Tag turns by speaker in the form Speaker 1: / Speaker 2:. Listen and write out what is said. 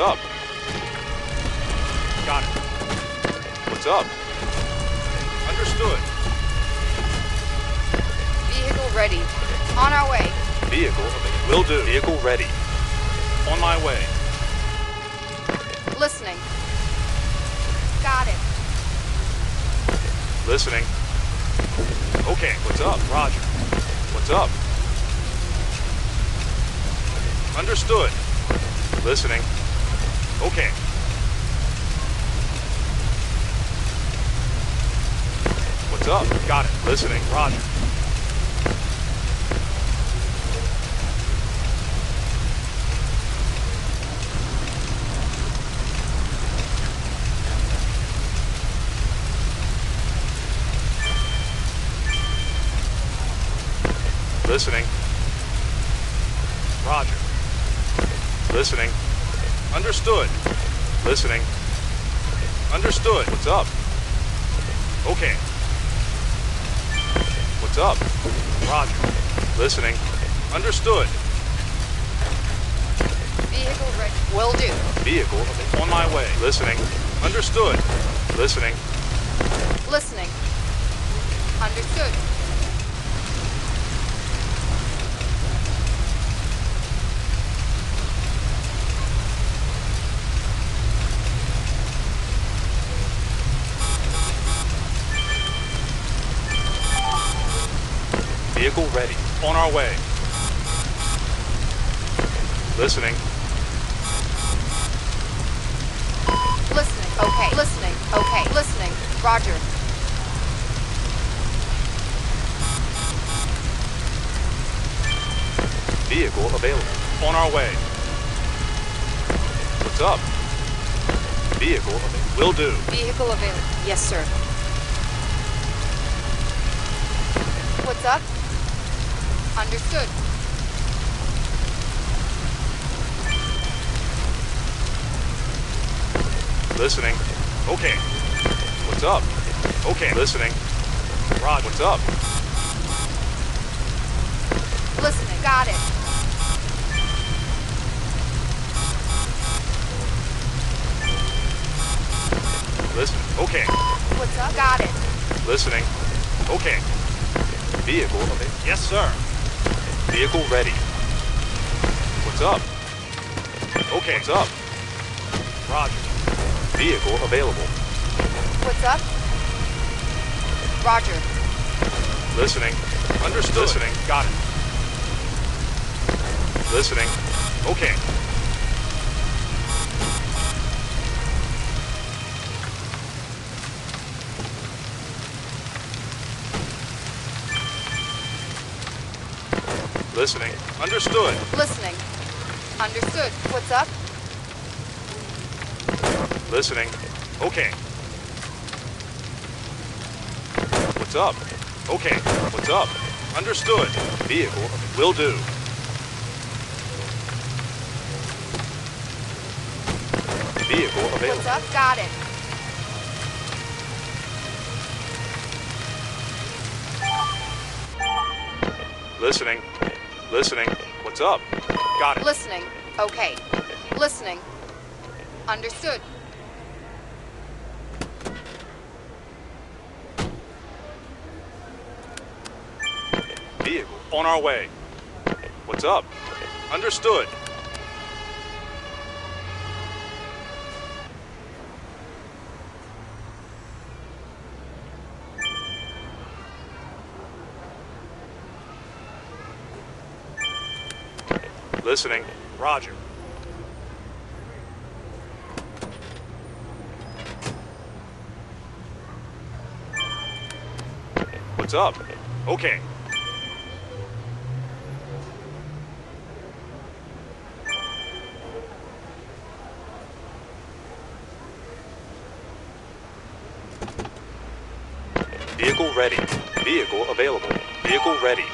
Speaker 1: What's up?
Speaker 2: Got it.
Speaker 1: What's up? Understood.
Speaker 3: Vehicle ready. On our way.
Speaker 1: Vehicle. Will do. Vehicle ready.
Speaker 2: On my way.
Speaker 3: Listening. Got it.
Speaker 1: Listening. Okay, what's up?
Speaker 2: Roger.
Speaker 1: What's up? Understood. Listening. Okay. What's up?
Speaker 2: Got it.
Speaker 1: Listening.
Speaker 2: Roger.
Speaker 1: Listening.
Speaker 2: Roger.
Speaker 1: Listening. Understood. Listening. Understood. What's up? Okay. What's up?
Speaker 2: Roger.
Speaker 1: Listening. Understood.
Speaker 3: Vehicle ready. Will do.
Speaker 1: Vehicle.
Speaker 2: On my way.
Speaker 1: Listening. Understood. Listening.
Speaker 3: Listening. Understood.
Speaker 1: Vehicle ready.
Speaker 2: On our way.
Speaker 1: Listening.
Speaker 3: Listening. Okay. Listening. Okay. Listening. Roger.
Speaker 1: Vehicle available.
Speaker 2: On our way.
Speaker 1: What's up? Vehicle available. Will do.
Speaker 3: Vehicle available. Yes, sir. What's up? Understood.
Speaker 1: Listening. Okay. What's up? Okay. Listening.
Speaker 2: Roger.
Speaker 1: What's up?
Speaker 3: Listening. Got it.
Speaker 1: Listening. Okay.
Speaker 3: What's up? Got it.
Speaker 1: Listening. Okay. Vehicle.
Speaker 2: Yes, sir.
Speaker 1: Vehicle ready. What's up? Okay. What's up?
Speaker 2: Roger.
Speaker 1: Vehicle available.
Speaker 3: What's up? Roger.
Speaker 1: Listening. Understood. Listening.
Speaker 2: Got it.
Speaker 1: Listening. Okay. Listening. Understood.
Speaker 3: Listening. Understood. What's up?
Speaker 1: Listening. Okay. What's up? Okay. What's up? Understood. Vehicle will do. Vehicle available.
Speaker 3: What's up? Got it.
Speaker 1: Listening. Listening. What's up?
Speaker 2: Got it.
Speaker 3: Listening. Okay. Listening. Understood.
Speaker 1: Vehicle.
Speaker 2: On our way.
Speaker 1: What's up? Understood. Listening.
Speaker 2: Roger.
Speaker 1: What's up? Okay. Vehicle ready. Vehicle available. Vehicle ready.